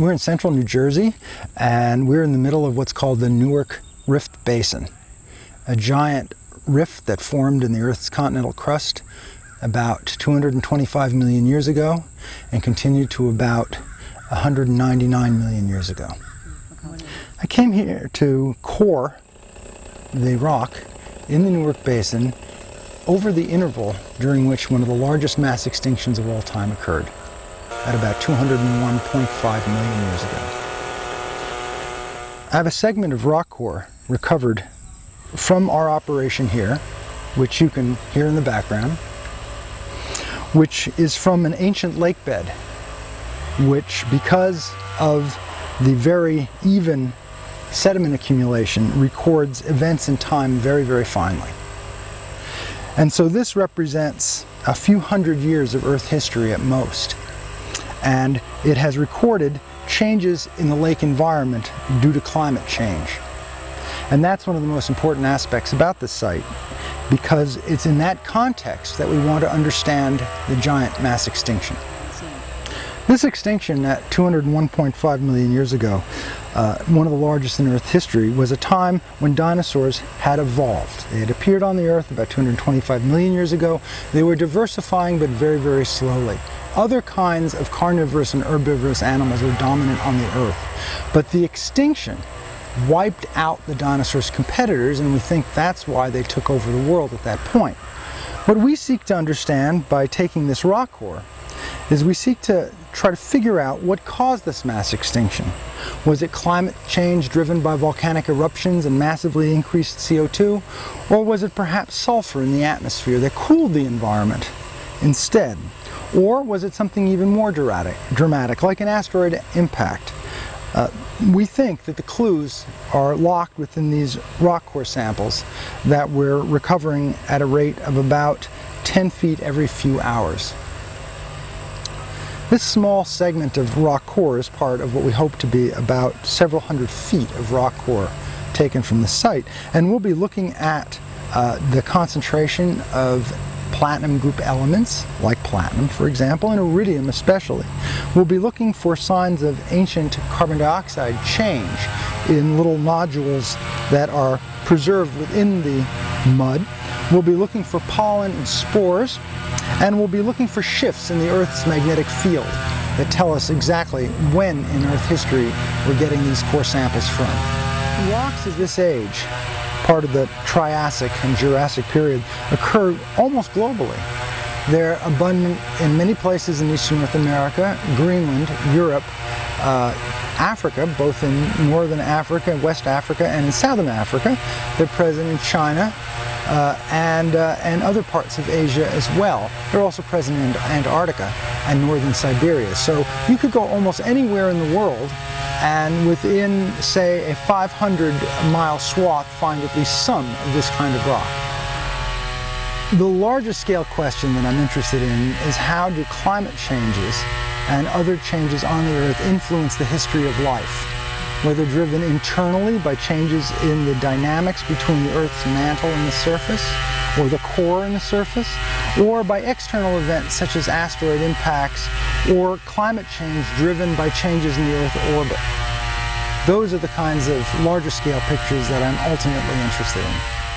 We're in central New Jersey and we're in the middle of what's called the Newark Rift Basin, a giant rift that formed in the Earth's continental crust about 225 million years ago and continued to about 199 million years ago. I came here to core the rock in the Newark Basin over the interval during which one of the largest mass extinctions of all time occurred at about 201.5 million years ago. I have a segment of rock core recovered from our operation here, which you can hear in the background, which is from an ancient lake bed, which because of the very even sediment accumulation records events in time very, very finely. And so this represents a few hundred years of Earth history at most and it has recorded changes in the lake environment due to climate change. And that's one of the most important aspects about this site because it's in that context that we want to understand the giant mass extinction. This extinction at 201.5 million years ago, uh, one of the largest in Earth history, was a time when dinosaurs had evolved. They had appeared on the Earth about 225 million years ago. They were diversifying but very, very slowly. Other kinds of carnivorous and herbivorous animals were dominant on the earth. But the extinction wiped out the dinosaurs' competitors, and we think that's why they took over the world at that point. What we seek to understand by taking this rock core is we seek to try to figure out what caused this mass extinction. Was it climate change driven by volcanic eruptions and massively increased CO2? Or was it perhaps sulfur in the atmosphere that cooled the environment instead? Or was it something even more dramatic, dramatic like an asteroid impact? Uh, we think that the clues are locked within these rock core samples that we're recovering at a rate of about 10 feet every few hours. This small segment of rock core is part of what we hope to be about several hundred feet of rock core taken from the site. And we'll be looking at uh, the concentration of platinum group elements, like platinum for example, and iridium especially. We'll be looking for signs of ancient carbon dioxide change in little nodules that are preserved within the mud. We'll be looking for pollen and spores, and we'll be looking for shifts in the Earth's magnetic field that tell us exactly when in Earth history we're getting these core samples from. Rocks of this age part of the Triassic and Jurassic period occur almost globally. They're abundant in many places in eastern North America, Greenland, Europe, uh, Africa, both in northern Africa, West Africa, and in southern Africa. They're present in China uh, and, uh, and other parts of Asia as well. They're also present in Antarctica and northern Siberia. So you could go almost anywhere in the world and within, say, a 500 mile swath find at least some of this kind of rock. The largest scale question that I'm interested in is how do climate changes and other changes on the Earth influence the history of life? Whether driven internally by changes in the dynamics between the Earth's mantle and the surface, or the core and the surface, or by external events such as asteroid impacts or climate change driven by changes in the Earth's orbit. Those are the kinds of larger scale pictures that I'm ultimately interested in.